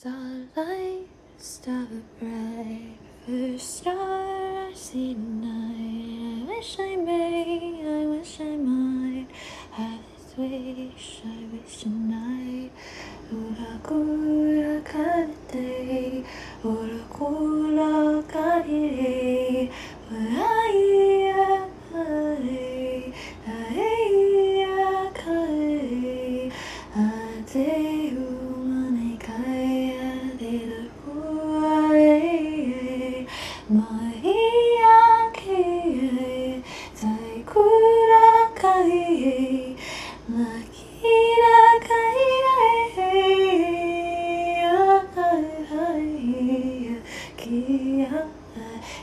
Starlight, star bright, first star I see tonight. I wish I may, I wish I might have this wish, I wish tonight. Ura kura karte, ura kura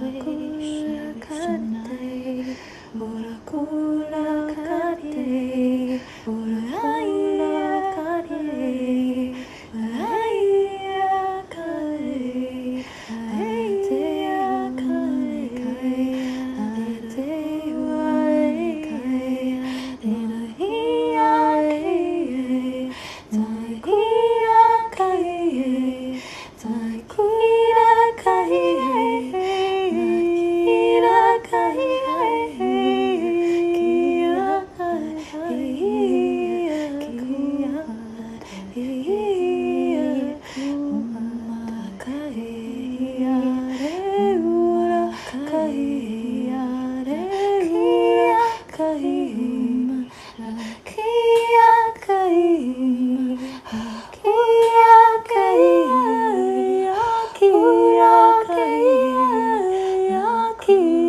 have Peace.